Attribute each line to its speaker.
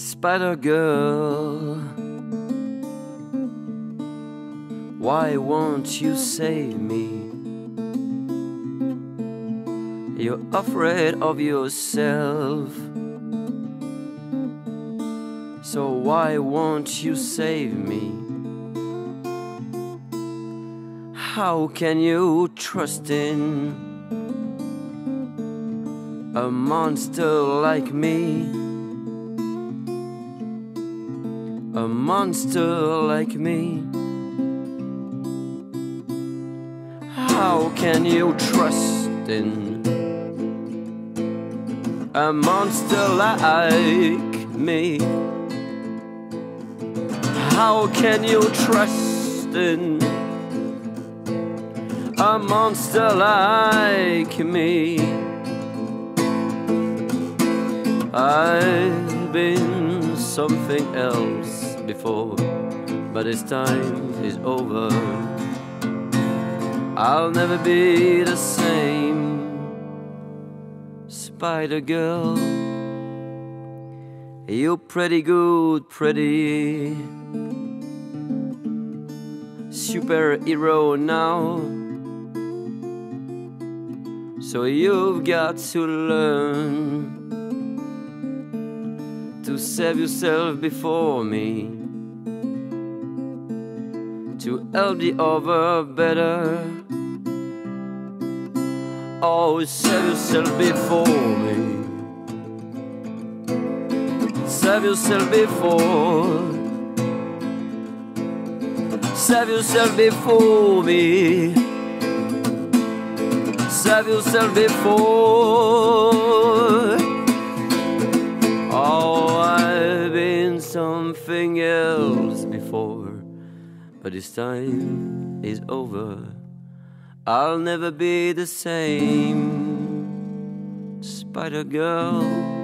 Speaker 1: Spider Girl. Why won't you save me? You're afraid of yourself. So why won't you save me? How can you trust in a monster like me? A monster like me. How can you trust in a monster like me? How can you trust in a monster like me? I've been something else before, but this time is over. I'll never be the same. Spider Girl, you're pretty good, pretty superhero now. So you've got to learn to save yourself before me, to help the other better. Oh, save yourself before me. Save yourself before. Save yourself before me. Save yourself before. Something else before, but this time is over. I'll never be the same. Spider Girl.